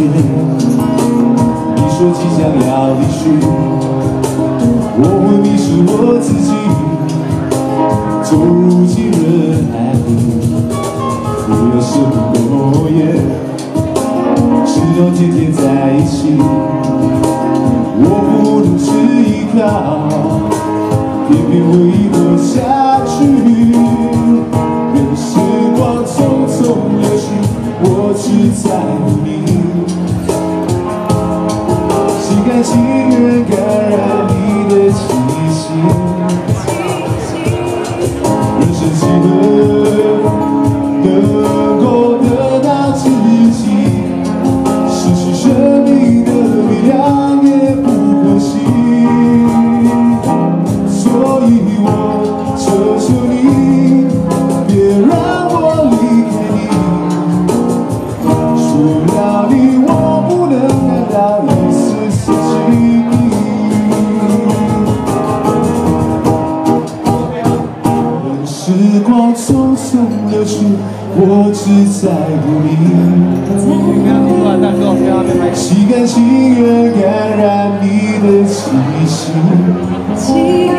你说即将要离去，我会迷失我自己，走进人海里，不要什么诺言，只要天天在一起，我不能只依靠，偏偏为何下时光匆匆流去，我只在乎你。心甘情愿感染你的气息。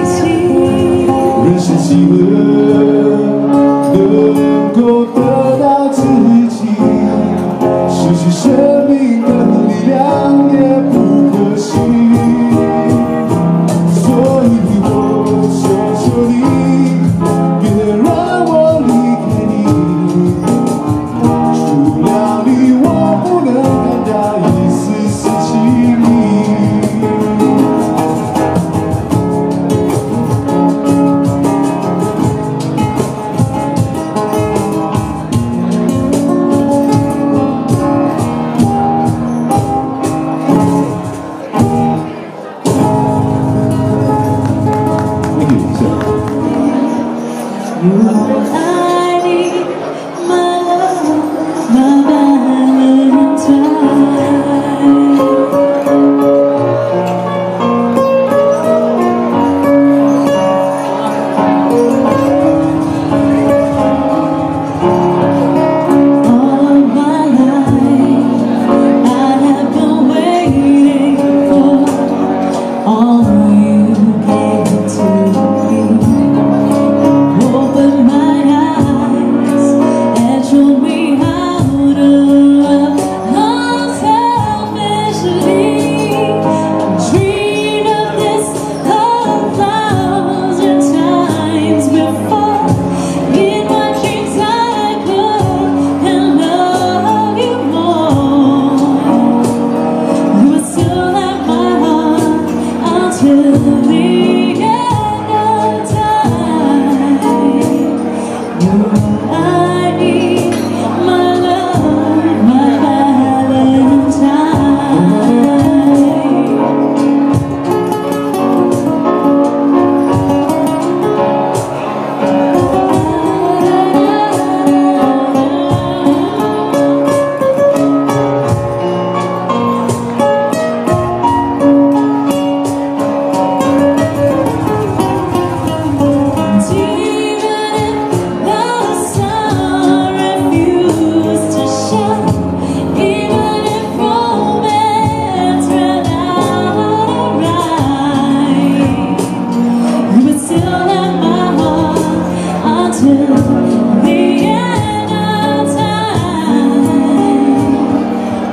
you.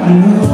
Mm-hmm.